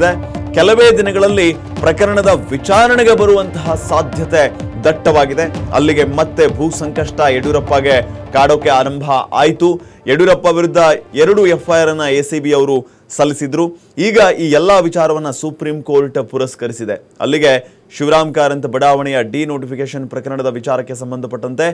ಇದೆ. ಕೆಲವೇ ದಿನಗಳಲ್ಲಿ ಪ್ರಕರಣದ ವಿಚಾರಣೆಗೆ ಬರುವಂತಹ ಸಾಧ್ಯತೆ ದಟ್ಟವಾಗಿದೆ. ಅಲ್ಲಿಗೆ ಮತ್ತೆ ಭೂ ಸಂಕಷ್ಟ ಯಡಿಯೂರಪ್ಪಗೆ ಕಾಡೋಕೆ ಆರಂಭ ಆಯಿತು. ಯಡಿಯೂರಪ್ಪ ವಿರುದ್ಧ ಎರಡು ಎಫ್ಐಆರ್ ಅನ್ನ ಎ ಸಿ ಬಿ ಅವರು ಸಲ್ಲಿಸಿದ್ರು. ಈಗ ಈ ಎಲ್ಲ ವಿಚಾರವನ್ನ ಸುಪ್ರೀಂ ಕೋರ್ಟ್ ಪುರಸ್ಕರಿಸಿದೆ. ಅಲ್ಲಿಗೆ ಶಿವರಾಮ್ ಕಾರಂತ್ ಬಡಾವಣೆಯ ಡಿ ನೋಟಿಫಿಕೇಶನ್ ಪ್ರಕರಣದ ವಿಚಾರಕ್ಕೆ ಸಂಬಂಧಪಟ್ಟಂತೆ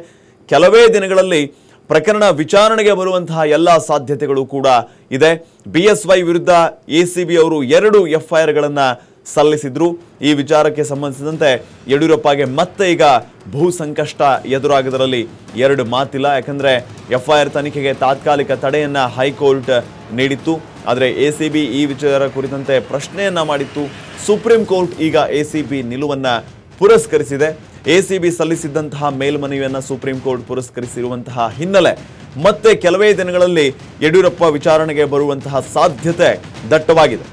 ಕೆಲವೇ ದಿನಗಳಲ್ಲಿ ಪ್ರಕರಣ ವಿಚಾರಣೆಗೆ ಬರುವಂತಹ ಎಲ್ಲ ಸಾಧ್ಯತೆಗಳು ಕೂಡ ಇದೆ. ಬಿ ಎಸ್ ವೈ ವಿರುದ್ಧ ಎಸಿಬಿ ಅವರು ಎರಡು ಎಫ್ಐಆರ್ಗಳನ್ನು ಸಲ್ಲಿಸಿದ್ರು. ಈ ವಿಚಾರಕ್ಕೆ ಸಂಬಂಧಿಸಿದಂತೆ ಯಡಿಯೂರಪ್ಪಗೆ ಮತ್ತೆ ಈಗ ಭೂ ಸಂಕಷ್ಟ ಎದುರಾಗದರಲ್ಲಿ ಎರಡು ಮಾತಿಲ್ಲ. ಯಾಕಂದ್ರೆ ಎಫ್ಐಆರ್ ತನಿಖೆಗೆ ತಾತ್ಕಾಲಿಕ ತಡೆಯನ್ನು ಹೈಕೋರ್ಟ್ ನೀಡಿತ್ತು. ಆದರೆ ಎಸಿಬಿ ಈ ವಿಚಾರ ಕುರಿತಂತೆ ಪ್ರಶ್ನೆಯನ್ನು ಮಾಡಿತ್ತು. ಸುಪ್ರೀಂ ಕೋರ್ಟ್ ಈಗ ಎಸಿಬಿ ನಿಲುವನ್ನ ಪುರಸ್ಕರಿಸಿದೆ. ಎಸಿಬಿ ಸಲ್ಲಿಸಿದ್ದಂತಹ ಮೇಲ್ಮನವಿಯನ್ನು ಸುಪ್ರೀಂ ಕೋರ್ಟ್ ಪುರಸ್ಕರಿಸಿರುವಂತಹ ಹಿನ್ನೆಲೆ ಮತ್ತೆ ಕೆಲವೇ ದಿನಗಳಲ್ಲಿ ಯಡಿಯೂರಪ್ಪ ವಿಚಾರಣೆಗೆ ಬರುವಂತಹ ಸಾಧ್ಯತೆ ದಟ್ಟವಾಗಿದೆ.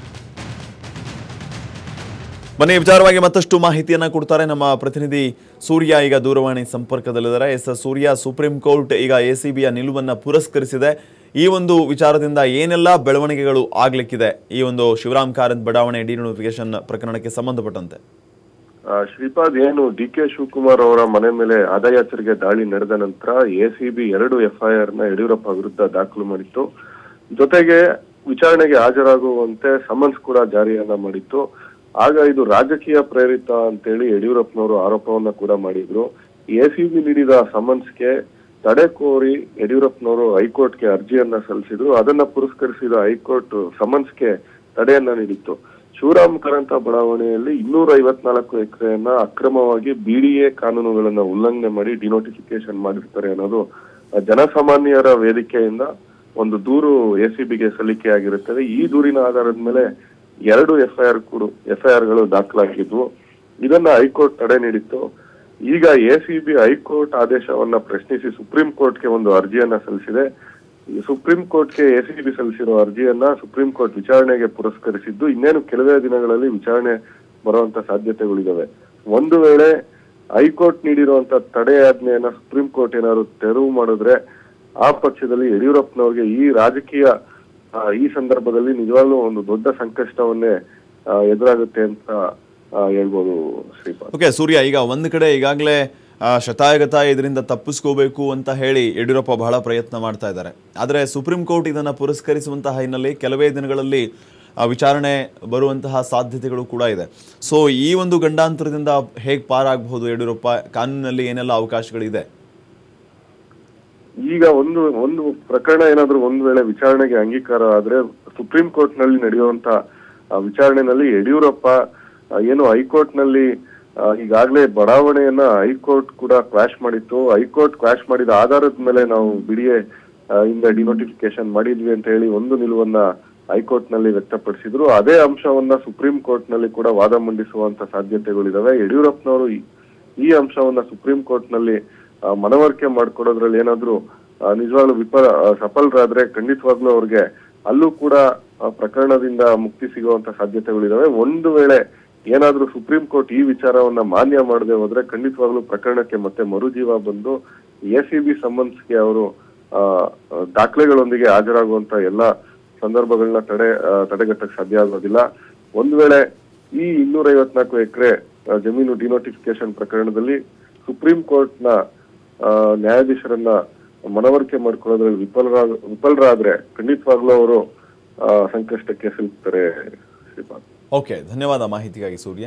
ಮನೆ ವಿಚಾರವಾಗಿ ಮತ್ತಷ್ಟು ಮಾಹಿತಿಯನ್ನ ಕೊಡ್ತಾರೆ ನಮ್ಮ ಪ್ರತಿನಿಧಿ ಸೂರ್ಯ ಈಗ ದೂರವಾಣಿ ಸಂಪರ್ಕದಲ್ಲಿದ್ದಾರೆ. ಎಸ್, ಸೂರ್ಯ, ಸುಪ್ರೀಂ ಕೋರ್ಟ್ ಈಗ ಎಸಿಬಿಯ ನಿಲುವನ್ನ ಪುರಸ್ಕರಿಸಿದೆ. ಈ ಒಂದು ವಿಚಾರದಿಂದ ಏನೆಲ್ಲ ಬೆಳವಣಿಗೆಗಳು ಆಗ್ಲಿಕ್ಕಿದೆ? ಈ ಒಂದು ಶಿವರಾಮ್ ಕಾರಂತ್ ಬಡಾವಣೆ ಡಿನೋಟಿಫಿಕೇಶನ್ ಪ್ರಕರಣಕ್ಕೆ ಸಂಬಂಧಪಟ್ಟಂತೆ. ಶ್ರೀಪಾದ್ ಏನು ಡಿ ಕೆ ಶಿವಕುಮಾರ್ ಅವರ ಮನೆ ಮೇಲೆ ಆದಾಯಾಚರಿಗೆ ದಾಳಿ ನಡೆದ ನಂತರ ಎಸಿಬಿ ಎರಡು ಎಫ್ಐಆರ್ನ ಯಡಿಯೂರಪ್ಪ ವಿರುದ್ಧ ದಾಖಲು ಮಾಡಿತ್ತು. ಜೊತೆಗೆ ವಿಚಾರಣೆಗೆ ಹಾಜರಾಗುವಂತೆ ಸಮನ್ಸ್ ಕೂಡ ಜಾರಿಯನ್ನ ಮಾಡಿತ್ತು. ಆಗ ಇದು ರಾಜಕೀಯ ಪ್ರೇರಿತ ಅಂತೇಳಿ ಯಡಿಯೂರಪ್ಪನವರು ಆರೋಪವನ್ನ ಕೂಡ ಮಾಡಿದ್ರು. ಎಸಿಬಿ ನೀಡಿದ ಸಮನ್ಸ್ಗೆ ತಡೆ ಕೋರಿ ಯಡಿಯೂರಪ್ಪನವರು ಹೈಕೋರ್ಟ್ಗೆ ಅರ್ಜಿಯನ್ನ ಸಲ್ಲಿಸಿದ್ರು. ಅದನ್ನ ಪುರಸ್ಕರಿಸಿದ ಹೈಕೋರ್ಟ್ ಸಮನ್ಸ್ಗೆ ತಡೆಯನ್ನ ನೀಡಿತ್ತು. ಶಿವರಾಮ್ ಕಾರಂತ ಬಡಾವಣೆಯಲ್ಲಿ ಇನ್ನೂರ ಐವತ್ನಾಲ್ಕು ಎಕರೆಯನ್ನ ಅಕ್ರಮವಾಗಿ ಬಿಡಿಎ ಕಾನೂನುಗಳನ್ನ ಉಲ್ಲಂಘನೆ ಮಾಡಿ ಡಿನೋಟಿಫಿಕೇಶನ್ ಮಾಡಿರ್ತಾರೆ ಅನ್ನೋದು ಜನಸಾಮಾನ್ಯರ ವೇದಿಕೆಯಿಂದ ಒಂದು ದೂರು ಎಸಿಬಿಗೆ ಸಲ್ಲಿಕೆಯಾಗಿರುತ್ತದೆ ಈ ದೂರಿನ ಆಧಾರದ ಮೇಲೆ ಎರಡು ಎಫ್ಐಆರ್ ಕೂಡ ಎಫ್ಐಆರ್ಗಳು ದಾಖಲಾಗಿದ್ವು. ಇದನ್ನ ಹೈಕೋರ್ಟ್ ತಡೆ ನೀಡಿತ್ತು. ಈಗ ಎಸಿಬಿ ಹೈಕೋರ್ಟ್ ಆದೇಶವನ್ನ ಪ್ರಶ್ನಿಸಿ ಸುಪ್ರೀಂ ಕೋರ್ಟ್ಗೆ ಒಂದು ಅರ್ಜಿಯನ್ನ ಸಲ್ಲಿಸಿದೆ. ಸುಪ್ರೀಂ ಕೋರ್ಟ್ಗೆ ಎಸಿಬಿ ಸಲ್ಲಿಸಿರೋ ಅರ್ಜಿಯನ್ನ ಸುಪ್ರೀಂ ಕೋರ್ಟ್ ವಿಚಾರಣೆಗೆ ಪುರಸ್ಕರಿಸಿದ್ದು ಇನ್ನೇನು ಕೆಲವೇ ದಿನಗಳಲ್ಲಿ ವಿಚಾರಣೆ ಬರುವಂತ ಸಾಧ್ಯತೆಗಳಿದಾವೆ. ಒಂದು ವೇಳೆ ಹೈಕೋರ್ಟ್ ನೀಡಿರುವಂತ ತಡೆಯಾಜ್ಞೆಯನ್ನ ಸುಪ್ರೀಂ ಕೋರ್ಟ್ ಏನಾದ್ರು ತೆರವು ಮಾಡಿದ್ರೆ ಆ ಪಕ್ಷದಲ್ಲಿ ಯಡಿಯೂರಪ್ಪನವ್ರಿಗೆ ಈ ರಾಜಕೀಯ ಈ ಸಂದರ್ಭದಲ್ಲಿ ನಿಜವಾಗ್ಲೂ ಒಂದು ದೊಡ್ಡ ಸಂಕಷ್ಟವನ್ನೇ ಎದುರಾಗುತ್ತೆ ಅಂತ ಹೇಳ್ಬೋದು ಶ್ರೀಪಾದ್. ಓಕೆ ಸೂರ್ಯ, ಈಗ ಒಂದ್ ಕಡೆ ಈಗಾಗಲೇ ಶತಾಯಗತ ಇದರಿಂದ ತಪ್ಪಿಸ್ಕೋಬೇಕು ಅಂತ ಹೇಳಿ ಯಡಿಯೂರಪ್ಪ ಬಹಳ ಪ್ರಯತ್ನ ಮಾಡ್ತಾ ಇದ್ದಾರೆ. ಆದರೆ ಸುಪ್ರೀಂ ಕೋರ್ಟ್ ಇದನ್ನು ಪುರಸ್ಕರಿಸುವಂತಹ ಹಿನ್ನೆಲೆ ಕೆಲವೇ ದಿನಗಳಲ್ಲಿ ವಿಚಾರಣೆ ಬರುವಂತಹ ಸಾಧ್ಯತೆಗಳು ಕೂಡ ಇದೆ. ಸೊ ಈ ಒಂದು ಗಂಡಾಂತರದಿಂದ ಹೇಗೆ ಪಾರಾಗಬಹುದು ಯಡಿಯೂರಪ್ಪ? ಕಾನೂನಿನಲ್ಲಿ ಏನೆಲ್ಲ ಅವಕಾಶಗಳಿದೆ? ಈಗ ಒಂದು ಒಂದು ಪ್ರಕರಣ ಏನಾದ್ರೂ ಒಂದು ವೇಳೆ ವಿಚಾರಣೆಗೆ ಅಂಗೀಕಾರ ಆದ್ರೆ ಸುಪ್ರೀಂ ಕೋರ್ಟ್ನಲ್ಲಿ ನಡೆಯುವಂತ ವಿಚಾರಣೆನಲ್ಲಿ ಯಡಿಯೂರಪ್ಪ ಏನು ಹೈಕೋರ್ಟ್ನಲ್ಲಿ ಆ, ಈಗಾಗ್ಲೇ ಬಡಾವಣೆಯನ್ನ ಹೈಕೋರ್ಟ್ ಕೂಡ ಕ್ವಾಶ್ ಮಾಡಿತ್ತು. ಹೈಕೋರ್ಟ್ ಕ್ವಾಶ್ ಮಾಡಿದ ಆಧಾರದ ಮೇಲೆ ನಾವು ಬಿಡಿಎ ಇಂದ ಡಿನೋಟಿಫಿಕೇಶನ್ ಮಾಡಿದ್ವಿ ಅಂತ ಹೇಳಿ ಒಂದು ನಿಲುವನ್ನ ಹೈಕೋರ್ಟ್ನಲ್ಲಿ ವ್ಯಕ್ತಪಡಿಸಿದ್ರು. ಅದೇ ಅಂಶವನ್ನ ಸುಪ್ರೀಂ ಕೋರ್ಟ್ನಲ್ಲಿ ಕೂಡ ವಾದ ಮಂಡಿಸುವಂತ ಸಾಧ್ಯತೆಗಳಿದಾವೆ. ಯಡಿಯೂರಪ್ಪನವರು ಈ- ಅಂಶವನ್ನ ಸುಪ್ರೀಂ ಕೋರ್ಟ್ನಲ್ಲಿ ಮನವರಿಕೆ ಮಾಡ್ಕೊಡೋದ್ರಲ್ಲಿ ಏನಾದ್ರೂ ನಿಜವಾಗ್ಲೂ ವಿಫಲ ಸಫಲರಾದ್ರೆ ಖಂಡಿತವಾಗ್ಲೂ ಅವ್ರಿಗೆ ಅಲ್ಲೂ ಕೂಡ ಪ್ರಕರಣದಿಂದ ಮುಕ್ತಿ ಸಿಗುವಂತ ಸಾಧ್ಯತೆಗಳಿದಾವೆ. ಒಂದು ವೇಳೆ ಏನಾದ್ರೂ ಸುಪ್ರೀಂ ಕೋರ್ಟ್ ಈ ವಿಚಾರವನ್ನ ಮಾನ್ಯ ಮಾಡದೆ ಹೋದ್ರೆ ಖಂಡಿತವಾಗ್ಲೂ ಪ್ರಕರಣಕ್ಕೆ ಮತ್ತೆ ಮರುಜೀವ ಬಂದು ಎಸಿಬಿ ಸಮನ್ಸ್ಗೆ ಅವರು ಆ, ಆ, ದಾಖಲೆಗಳೊಂದಿಗೆ ಹಾಜರಾಗುವಂತ ಎಲ್ಲ ಸಂದರ್ಭಗಳನ್ನ ತಡೆ ತಡೆಗಟ್ಟಕ್ಕೆ ಸಾಧ್ಯ ಆಗೋದಿಲ್ಲ. ಒಂದ್ ವೇಳೆ ಈ ಇನ್ನೂರ ಐವತ್ನಾಲ್ಕು ಎಕರೆ ಜಮೀನು ಡಿನೋಟಿಫಿಕೇಶನ್ ಪ್ರಕರಣದಲ್ಲಿ ಸುಪ್ರೀಂ ಕೋರ್ಟ್ನ ನ್ಯಾಯಾಧೀಶರನ್ನ ಮನವರಿಕೆ ಮಾಡ್ಕೊಳ್ಳೋದ್ರಲ್ಲಿ ವಿಫಲರಾಗ ವಿಫಲರಾದ್ರೆ ಖಂಡಿತವಾಗ್ಲೂ ಅವರು ಸಂಕಷ್ಟಕ್ಕೆ ಸಿಲುಕ್ತಾರೆ ಶ್ರೀಪಾದ್. ಓಕೆ ಧನ್ಯವಾದ ಮಾಹಿತಿಗಾಗಿ ಸೂರ್ಯ.